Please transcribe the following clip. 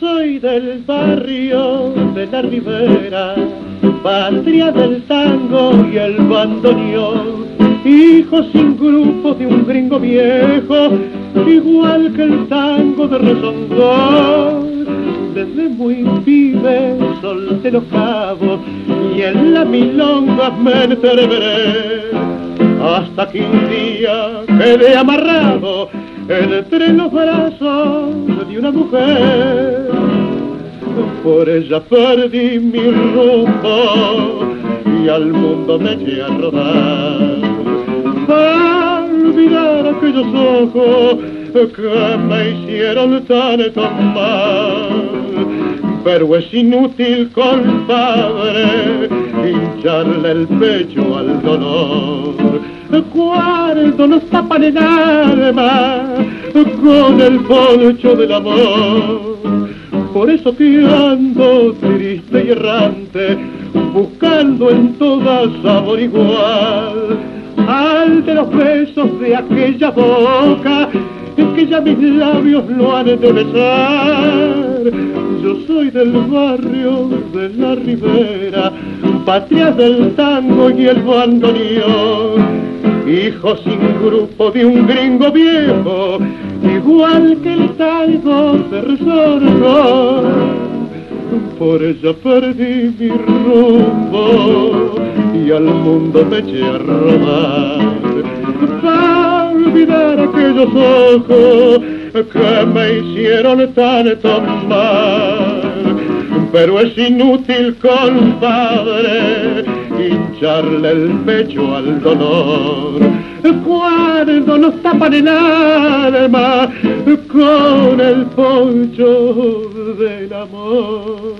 soy del barrio de la Ribera, patria del tango y el bandoneón, hijo sin grupo de un gringo viejo, igual que el tango de Rezongón. Desde muy pibe solté los cabos y en la milonga me enterbré hasta que un día quedé amarrado entre los brazos de una mujer. Por ella perdí mi rumbo y al mundo me eché a rodar. Olvidar aquellos ojos que me hicieron tanto mal. Pero es inútil, compadre, hincharle el pecho al dolor cuarto nos tapan el alma con el poncho del amor. Por eso que ando triste y errante, buscando en toda sabor igual, al de los besos de aquella boca, que ya mis labios lo han de. Yo soy del barrio de la ribera, patria del tango y el bandoneón hijo sin grupo de un gringo viejo, igual que el tango de resorno. Por ella perdí mi rumbo y al mundo me eché a robar. Olvidar aquellos ojos que me hicieron tanto mal. Pero es inútil, compadre, hincharle el pecho al dolor. Cuando nos tapan el alma con el poncho del amor.